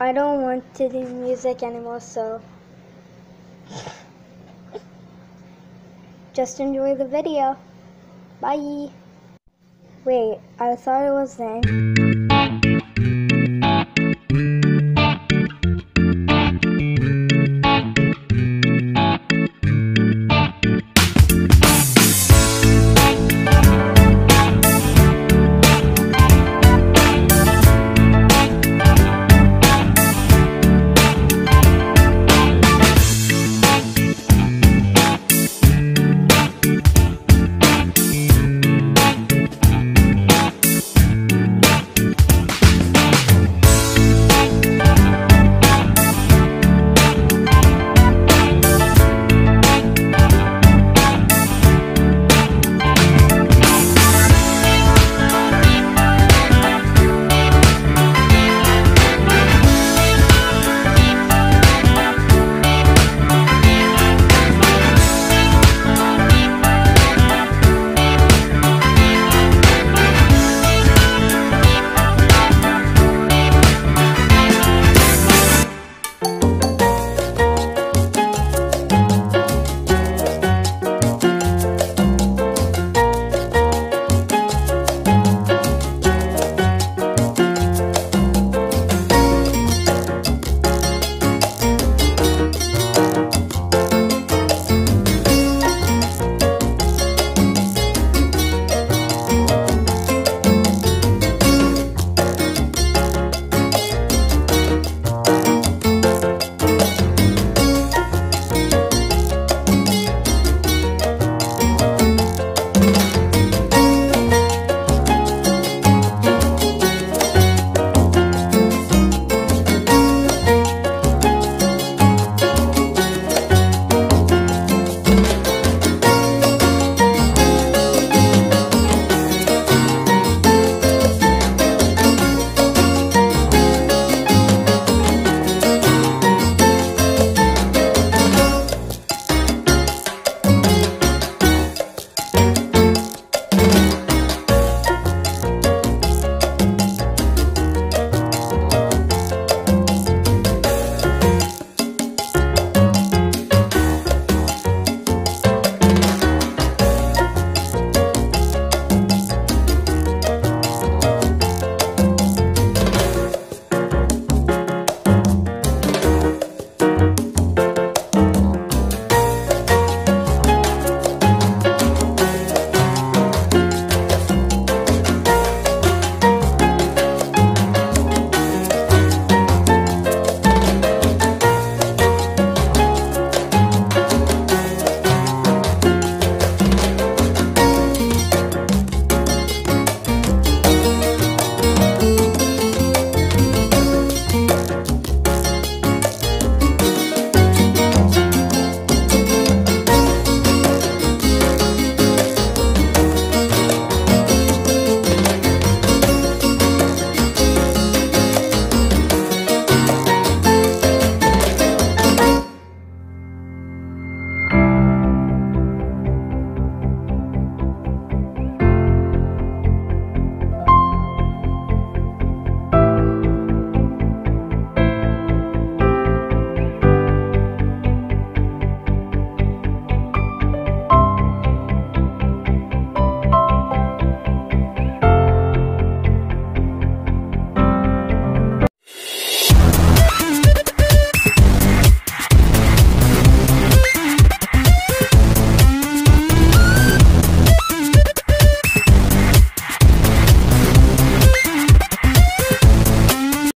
I don't want to do music anymore, so just enjoy the video. Bye. Wait, I thought it was then.